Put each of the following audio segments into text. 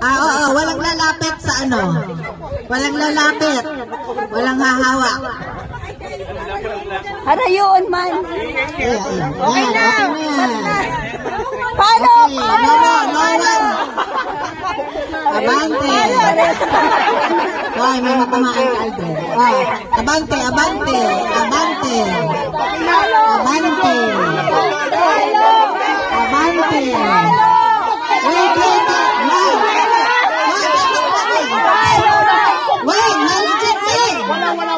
Ah, oo, walang lalapit sa ano. Walang lalapit. Walang hahawa. Harayon man. Ayan. Okay na. Okay na. Paano? Abante. Hoy, may matamaan ka. Oh, abante, abante, abante. Abante.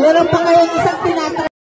Meron pa ngayon isang tinatanong.